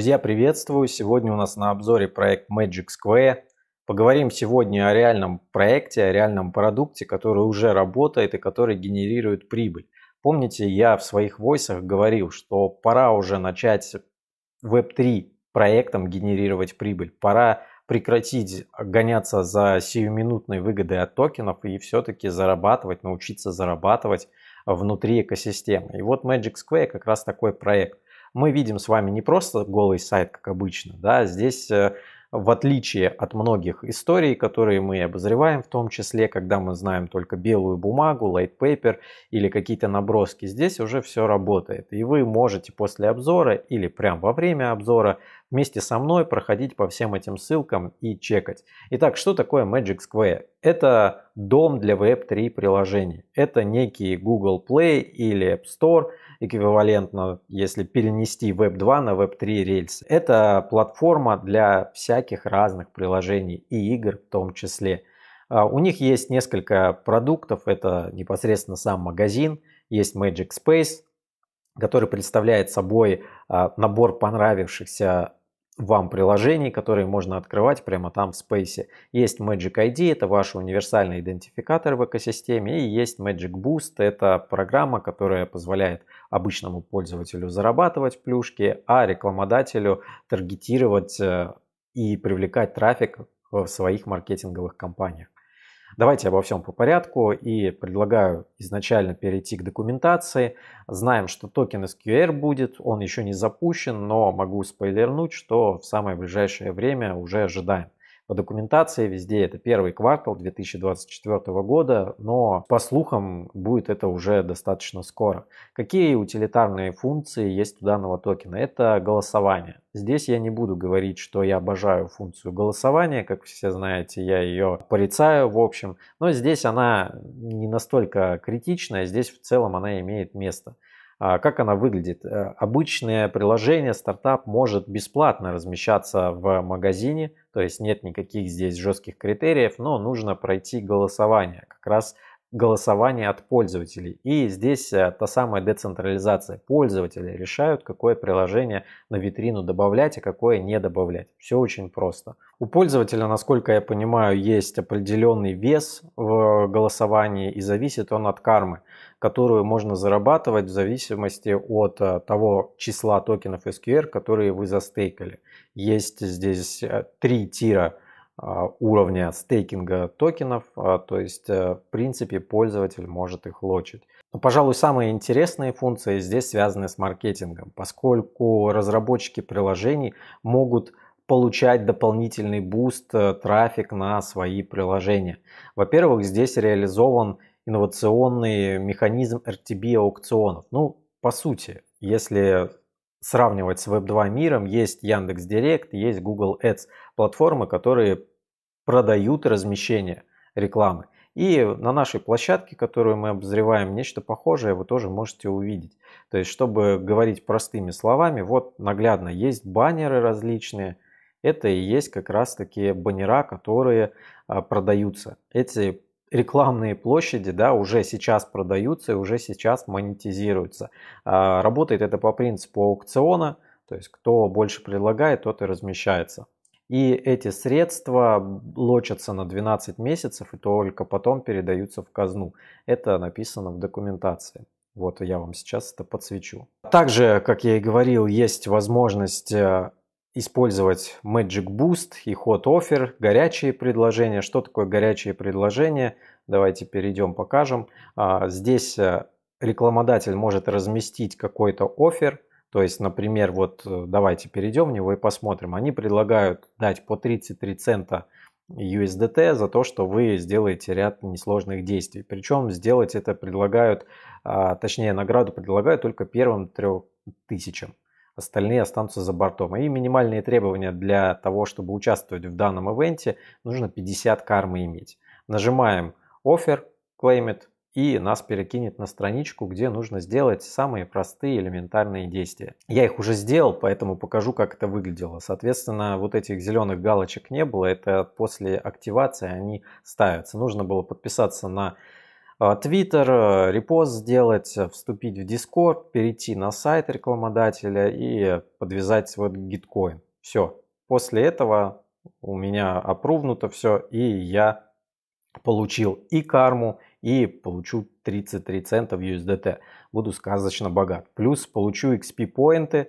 Друзья, приветствую! Сегодня у нас на обзоре проект Magic Square. Поговорим сегодня о реальном проекте, о реальном продукте, который уже работает и который генерирует прибыль. Помните, я в своих войсах говорил, что пора уже начать Web3 проектом генерировать прибыль. Пора прекратить гоняться за сиюминутной выгодой от токенов и все-таки зарабатывать, научиться зарабатывать внутри экосистемы. И вот Magic Square как раз такой проект – мы видим с вами не просто голый сайт, как обычно, да, здесь э, в отличие от многих историй, которые мы обозреваем, в том числе, когда мы знаем только белую бумагу, light paper или какие-то наброски, здесь уже все работает. И вы можете после обзора или прямо во время обзора вместе со мной проходить по всем этим ссылкам и чекать. Итак, что такое Magic Square? Это дом для Web3 приложений. Это некий Google Play или App Store, эквивалентно, если перенести Web 2 на Web 3 рельсы. Это платформа для всяких разных приложений и игр в том числе. А, у них есть несколько продуктов. Это непосредственно сам магазин. Есть Magic Space, который представляет собой а, набор понравившихся вам приложений, которые можно открывать прямо там в Space. Есть Magic ID, это ваш универсальный идентификатор в экосистеме, и есть Magic Boost, это программа, которая позволяет обычному пользователю зарабатывать плюшки, а рекламодателю таргетировать э, и привлекать трафик в своих маркетинговых компаниях. Давайте обо всем по порядку и предлагаю изначально перейти к документации. Знаем, что токен SQR будет, он еще не запущен, но могу спойлернуть, что в самое ближайшее время уже ожидаем. По документации везде это первый квартал 2024 года, но по слухам будет это уже достаточно скоро. Какие утилитарные функции есть у данного токена? Это голосование. Здесь я не буду говорить, что я обожаю функцию голосования, как все знаете, я ее порицаю в общем, но здесь она не настолько критичная, здесь в целом она имеет место. А как она выглядит? Э, обычное приложение стартап может бесплатно размещаться в магазине, то есть нет никаких здесь жестких критериев, но нужно пройти голосование. Как раз голосование от пользователей. И здесь э, та самая децентрализация. Пользователи решают, какое приложение на витрину добавлять, а какое не добавлять. Все очень просто. У пользователя, насколько я понимаю, есть определенный вес в голосовании и зависит он от кармы, которую можно зарабатывать в зависимости от э, того числа токенов SQR, которые вы застейкали. Есть здесь э, три tier а уровня стейкинга токенов, а, то есть э, в принципе пользователь может их лочить. Но, пожалуй, самые интересные функции здесь связаны с маркетингом, поскольку разработчики приложений могут получать дополнительный boost, э, трафик на свои приложения. Во-первых, здесь реализован инновационный механизм RTB аукционов. Ну, по сути, если сравнивать с Web2 миром, есть Яндекс Директ, есть Google Ads, платформы, которые продают размещение рекламы. И на нашей площадке, которую мы обозреваем, нечто похожее вы тоже можете увидеть. То есть, чтобы говорить простыми словами, вот наглядно есть баннеры различные. Это и есть как раз таки баннера, которые а, продаются. Эти рекламные площади да, уже сейчас продаются и уже сейчас монетизируются. А, работает это по принципу аукциона, то есть кто больше предлагает, тот и размещается. И эти средства лочатся на 12 месяцев и только потом передаются в казну. Это написано в документации. Вот я вам сейчас это подсвечу. Также, как я и говорил, есть возможность э, использовать Magic Boost и Hot Offer, горячие предложения. Что такое горячие предложения? Давайте перейдем, покажем. А, здесь э, рекламодатель может разместить какой-то офер, то есть, например, вот э, давайте перейдем в него и посмотрим. Они предлагают дать по 33 цента USDT за то, что вы сделаете ряд несложных действий. Причем сделать это предлагают, а, точнее награду предлагают только первым трех тысячам. Остальные останутся за бортом. И минимальные требования для того, чтобы участвовать в данном ивенте, нужно 50 кармы иметь. Нажимаем Offer, Claim It, и нас перекинет на страничку, где нужно сделать самые простые элементарные действия. Я их уже сделал, поэтому покажу, как это выглядело. Соответственно, вот этих зеленых галочек не было, это после активации они ставятся. Нужно было подписаться на Твиттер, репост сделать, вступить в Discord, перейти на сайт рекламодателя и подвязать свой гиткоин. Все. После этого у меня опрувнуто все, и я получил и карму, и получу 33 цента в USDT. Буду сказочно богат. Плюс получу XP-поинты,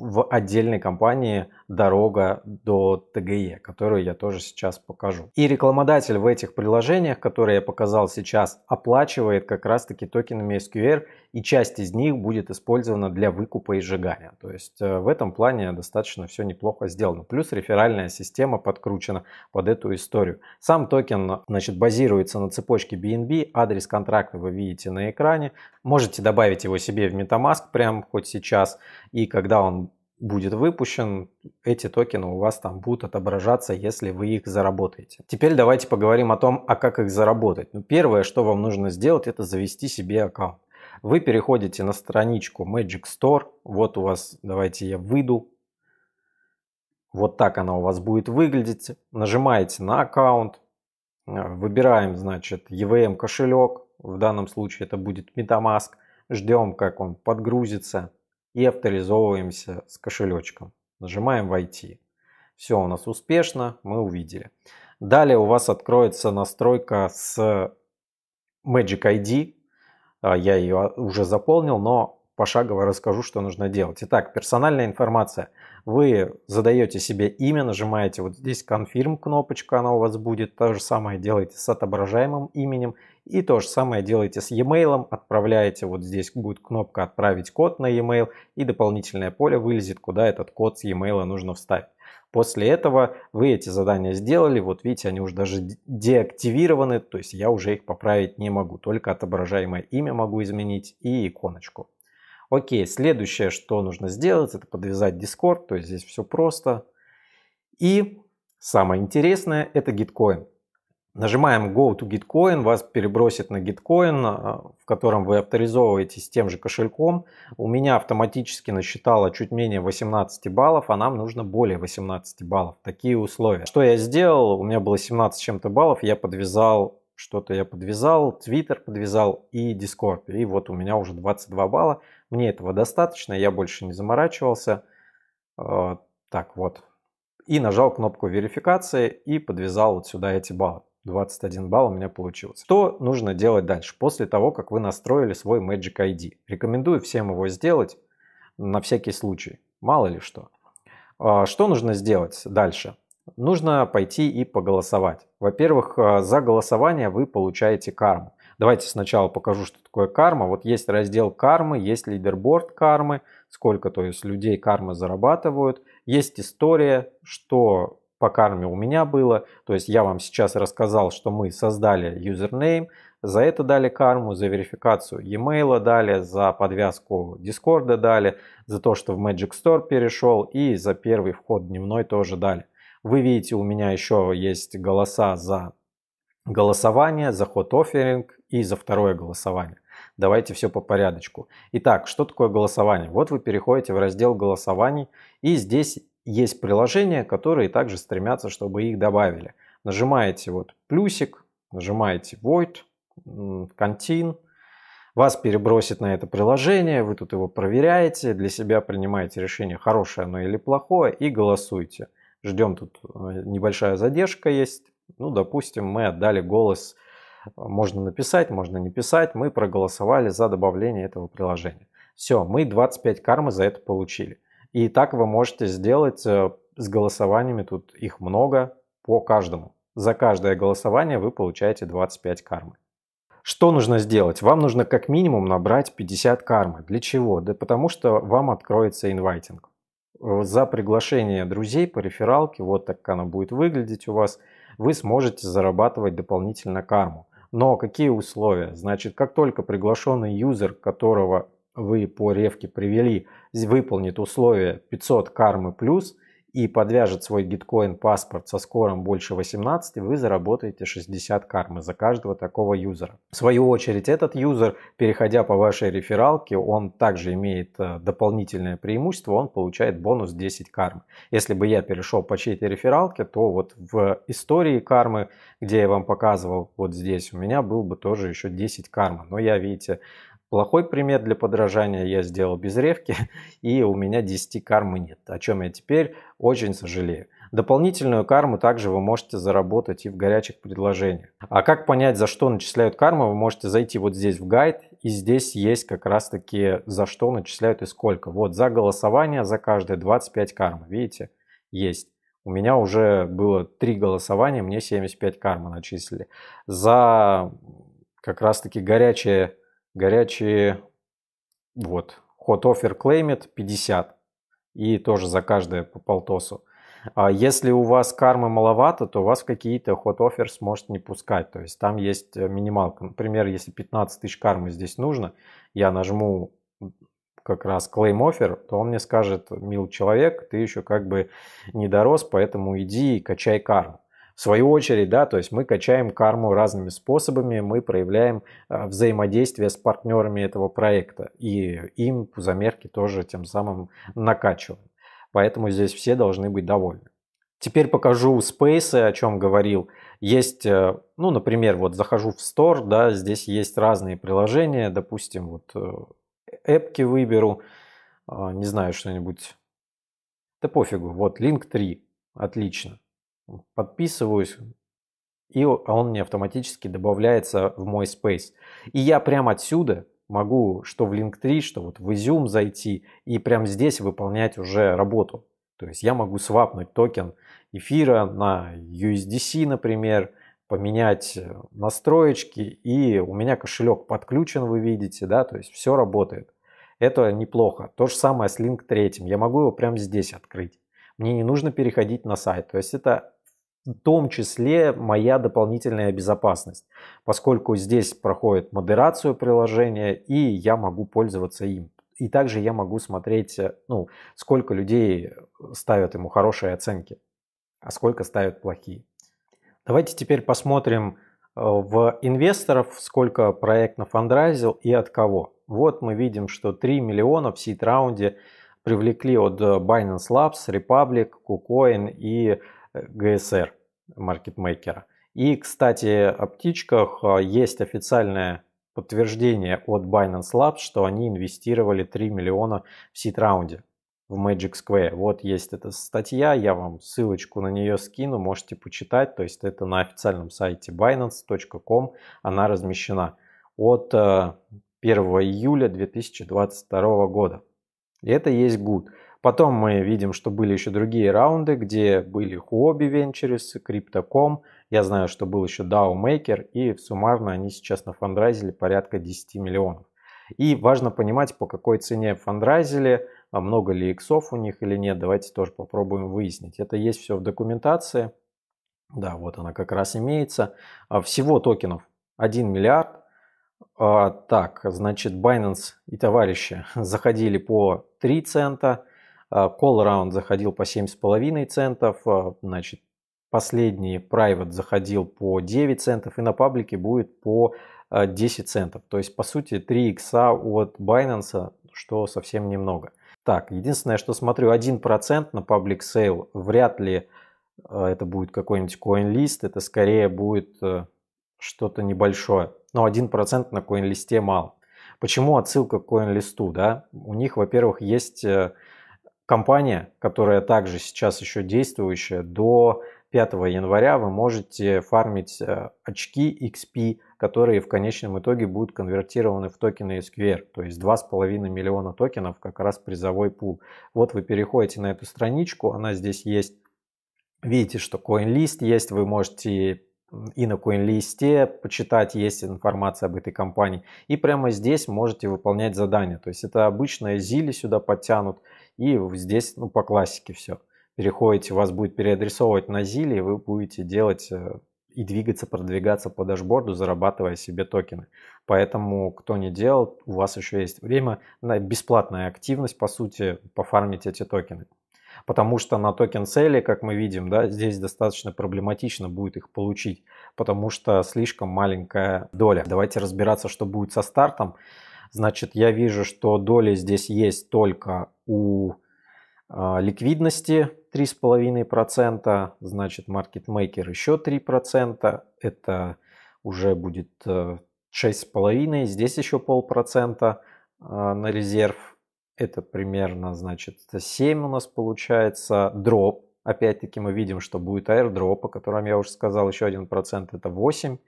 в отдельной компании дорога до ТГЕ, которую я тоже сейчас покажу. И рекламодатель в этих приложениях, которые я показал сейчас, оплачивает как раз таки токенами SQR, и часть из них будет использована для выкупа и сжигания. То есть э, в этом плане достаточно все неплохо сделано. Плюс реферальная система подкручена под эту историю. Сам токен значит, базируется на цепочке BNB, адрес контракта вы видите на экране. Можете добавить его себе в MetaMask прямо хоть сейчас, и когда он будет выпущен, эти токены у вас там будут отображаться, если вы их заработаете. Теперь давайте поговорим о том, а как их заработать. Ну, первое, что вам нужно сделать, это завести себе аккаунт. Вы переходите на страничку Magic Store. Вот у вас, давайте я выйду. Вот так она у вас будет выглядеть. Нажимаете на аккаунт. Выбираем, значит, EVM кошелек. В данном случае это будет MetaMask. Ждем, как он подгрузится и авторизовываемся с кошелечком. Нажимаем «Войти». Все у нас успешно, мы увидели. Далее у вас откроется настройка с Magic ID. А, я ее уже заполнил, но пошагово расскажу, что нужно делать. Итак, персональная информация. Вы задаете себе имя, нажимаете вот здесь confirm кнопочка, она у вас будет. То же самое делаете с отображаемым именем. И то же самое делаете с e-mail, отправляете, вот здесь будет кнопка «Отправить код на e-mail» и дополнительное поле вылезет, куда этот код с e-mail нужно вставить. После этого вы эти задания сделали, вот видите, они уже даже деактивированы, то есть я уже их поправить не могу, только отображаемое имя могу изменить и иконочку. Окей, следующее, что нужно сделать, это подвязать Discord, то есть здесь все просто. И самое интересное, это Gitcoin. Нажимаем Go to Gitcoin, вас перебросит на Gitcoin, а, в котором вы авторизовываетесь тем же кошельком. У меня автоматически насчитало чуть менее 18 баллов, а нам нужно более 18 баллов. Такие условия. Что я сделал? У меня было 17 чем-то баллов, я подвязал что-то я подвязал, Twitter подвязал и Discord. И вот у меня уже 22 балла. Мне этого достаточно, я больше не заморачивался. А, так вот. И нажал кнопку верификации и подвязал вот сюда эти баллы. 21 балл у меня получилось. Что нужно делать дальше, после того, как вы настроили свой Magic ID? Рекомендую всем его сделать на всякий случай, мало ли что. А, что нужно сделать дальше? Нужно пойти и поголосовать. Во-первых, а, за голосование вы получаете карму. Давайте сначала покажу, что такое карма. Вот есть раздел кармы, есть лидерборд кармы, сколько то есть людей кармы зарабатывают. Есть история, что по карме у меня было. То есть я вам сейчас рассказал, что мы создали юзернейм, за это дали карму, за верификацию e-mail дали, за подвязку Discord дали, за то, что в Magic Store перешел и за первый вход дневной тоже дали. Вы видите, у меня еще есть голоса за голосование, за ход офферинг и за второе голосование. Давайте все по порядочку. Итак, что такое голосование? Вот вы переходите в раздел голосований и здесь есть приложения, которые также стремятся, чтобы их добавили. Нажимаете вот плюсик, нажимаете Void, Continue, вас перебросит на это приложение, вы тут его проверяете, для себя принимаете решение, хорошее оно или плохое, и голосуете. Ждем тут э, небольшая задержка есть. Ну, допустим, мы отдали голос, можно написать, можно не писать, мы проголосовали за добавление этого приложения. Все, мы 25 кармы за это получили. И так вы можете сделать э, с голосованиями, тут их много по каждому. За каждое голосование вы получаете 25 кармы. Что нужно сделать? Вам нужно как минимум набрать 50 кармы. Для чего? Да потому что вам откроется инвайтинг. Э, за приглашение друзей по рефералке, вот так оно будет выглядеть у вас, вы сможете зарабатывать дополнительно карму. Но какие условия? Значит, как только приглашенный юзер, которого вы по ревке привели, выполнит условие 500 кармы плюс и подвяжет свой гиткоин паспорт со скором больше 18, вы заработаете 60 кармы за каждого такого юзера. В свою очередь, этот юзер, переходя по вашей рефералке, он также имеет э, дополнительное преимущество, он получает бонус 10 кармы. Если бы я перешел по чьей-то рефералке, то вот в истории кармы, где я вам показывал вот здесь, у меня был бы тоже еще 10 кармы. Но я, видите, Плохой пример для подражания я сделал без ревки, и у меня 10 кармы нет, о чем я теперь очень сожалею. Дополнительную карму также вы можете заработать и в горячих предложениях. А как понять, за что начисляют карму, вы можете зайти вот здесь в гайд, и здесь есть как раз таки за что начисляют и сколько. Вот за голосование за каждое 25 кармы, видите, есть. У меня уже было 3 голосования, мне 75 кармы начислили. За как раз таки горячее горячие, вот, hot offer claimit 50 и тоже за каждое по полтосу. А если у вас кармы маловато, то вас какие-то hot offers может не пускать. То есть там есть э, минималка. Например, если 15 тысяч кармы здесь нужно, я нажму как раз claim offer, то он мне скажет, мил человек, ты еще как бы не дорос, поэтому иди и качай карму. В свою очередь, да, то есть мы качаем карму разными способами, мы проявляем э, взаимодействие с партнерами этого проекта и им замерки тоже тем самым накачиваем. Поэтому здесь все должны быть довольны. Теперь покажу Space, о чем говорил. Есть, э, ну, например, вот захожу в Store, да, здесь есть разные приложения, допустим, вот э, эпки выберу, а, не знаю, что-нибудь, да пофигу, вот Link 3, отлично подписываюсь, и он мне автоматически добавляется в мой Space. И я прямо отсюда могу, что в Link3, что вот в Изюм зайти и прямо здесь выполнять уже работу. То есть я могу свапнуть токен эфира на USDC, например, поменять э, настроечки, и у меня кошелек подключен, вы видите, да, то есть все работает. Это неплохо. То же самое с Link 3. Я могу его прямо здесь открыть. Мне не нужно переходить на сайт. То есть это в том числе моя дополнительная безопасность, поскольку здесь проходит модерацию приложения, и я могу пользоваться им. И также я могу смотреть, э, ну, сколько людей ставят ему хорошие оценки, а сколько ставят плохие. Давайте теперь посмотрим э, в инвесторов, сколько проект нафандрайзил и от кого. Вот мы видим, что 3 миллиона в сид-раунде привлекли от Binance Labs, Republic, KuCoin и GSR маркетмейкера. И, кстати, о птичках а, есть официальное подтверждение от Binance Labs, что они инвестировали 3 миллиона в сид-раунде в Magic Square. Вот есть эта статья, я вам ссылочку на нее скину, можете почитать. То есть это на официальном сайте binance.com она размещена от 1 э, июля 2022 года. И это есть good. Потом мы видим, что были еще другие раунды, где были Huobi Ventures, Crypto.com. Я знаю, что был еще DAO Maker, и суммарно они сейчас нафандрайзили порядка 10 миллионов. И важно понимать, по какой цене фандрайзили, а много ли иксов у них или нет. Давайте тоже попробуем выяснить. Это есть все в документации. Да, вот она как раз имеется. А всего токенов 1 миллиард. А, так, значит, Binance и товарищи заходили по 3 цента. А, call round заходил по 7,5 центов, а, значит, последний private заходил по 9 центов и на паблике будет по 10 а, центов. То есть, по сути, 3 икса от Binance, что совсем немного. Так, единственное, что смотрю, 1% на public sale, вряд ли это будет какой-нибудь CoinList, это скорее будет что-то небольшое. Но 1% на CoinList мало. Почему отсылка к CoinList? Да? У них, во-первых, есть э, компания, которая также сейчас еще действующая, до 5 января вы можете фармить э, очки XP, которые в конечном итоге будут конвертированы в токены SQR, то есть 2,5 миллиона токенов как раз призовой пул. Вот вы переходите на эту страничку, она здесь есть. Видите, что CoinList есть, вы можете и на CoinList почитать, есть информация об этой компании. И прямо здесь можете выполнять задания. То есть это обычные зили сюда подтянут, и здесь ну, по классике все. Переходите, вас будет переадресовывать на Зиле, и вы будете делать э, и двигаться, продвигаться по дашборду, зарабатывая себе токены. Поэтому, кто не делал, у вас еще есть время на бесплатная активность, по сути, пофармить эти токены. Потому что на токен цели, как мы видим, да, здесь достаточно проблематично будет их получить, потому что слишком маленькая доля. Давайте разбираться, что будет со стартом. Значит, я вижу, что доли здесь есть только у э, ликвидности 3,5%, значит, маркетмейкер еще 3%, это уже будет э, 6,5%, здесь еще полпроцента э, на резерв, это примерно, значит, 7 у нас получается, дроп, опять-таки мы видим, что будет airdrop, о котором я уже сказал, еще 1%, это 8,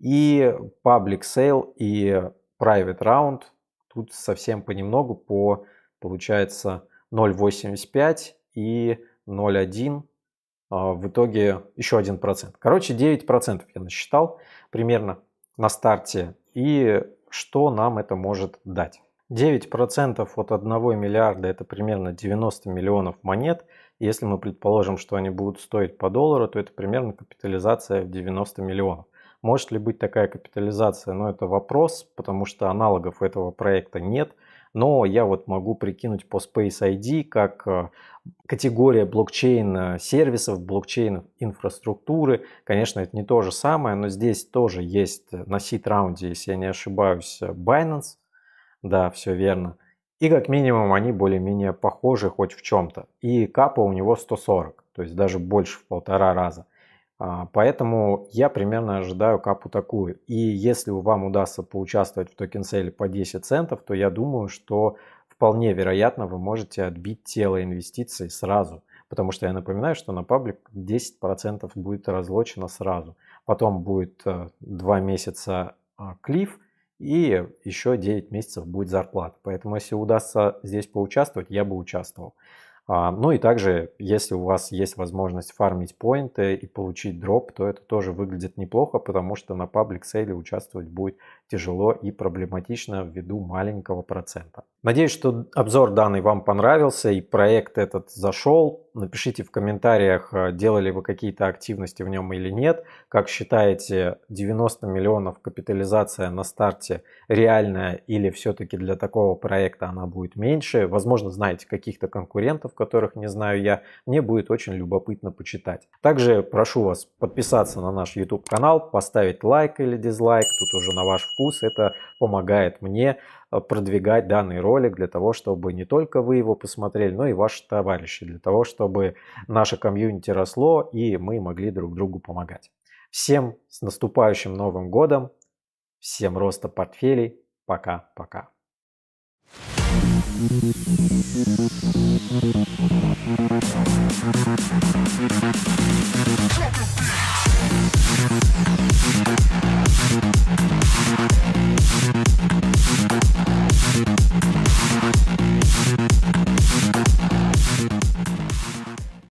и public sale и private round, тут совсем понемногу по, получается, 0,85 и 0,1 а, в итоге еще 1%. Короче, 9% я насчитал примерно на старте. И что нам это может дать? 9% от 1 миллиарда это примерно 90 миллионов монет. Если мы предположим, что они будут стоить по доллару, то это примерно капитализация в 90 миллионов. Может ли быть такая капитализация? Но это вопрос, потому что аналогов этого проекта нет. Но я вот могу прикинуть по Space ID как э, категория блокчейн э, сервисов, блокчейн инфраструктуры. Конечно, это не то же самое, но здесь тоже есть на сит раунде, если я не ошибаюсь, Binance. Да, все верно. И как минимум они более-менее похожи хоть в чем-то. И капа у него 140, то есть даже больше в полтора раза. А, поэтому я примерно ожидаю капу такую. И если вам удастся поучаствовать в токен сейле по 10 центов, то я думаю, что вполне вероятно вы можете отбить тело инвестиций сразу. Потому что я напоминаю, что на паблик 10% будет разлочено сразу. Потом будет 2 э, месяца а, клифф и еще 9 месяцев будет зарплата. Поэтому если удастся здесь поучаствовать, я бы участвовал. А, ну и также, если у вас есть возможность фармить поинты и получить дроп, то это тоже выглядит неплохо, потому что на паблик сейле участвовать будет тяжело и проблематично ввиду маленького процента. Надеюсь, что обзор данный вам понравился и проект этот зашел. Напишите в комментариях, э, делали вы какие-то активности в нем или нет. Как считаете, 90 миллионов капитализация на старте реальная или все-таки для такого проекта она будет меньше? Возможно, знаете каких-то конкурентов, которых не знаю я. Мне будет очень любопытно почитать. Также прошу вас подписаться на наш YouTube канал, поставить лайк или дизлайк. Тут уже на ваш вкус. Это помогает мне Э, продвигать данный ролик для того, чтобы не только вы его посмотрели, но и ваши товарищи, для того, чтобы наше комьюнити росло и мы могли друг другу помогать. Всем с наступающим Новым Годом, всем роста портфелей, пока-пока. Thank you.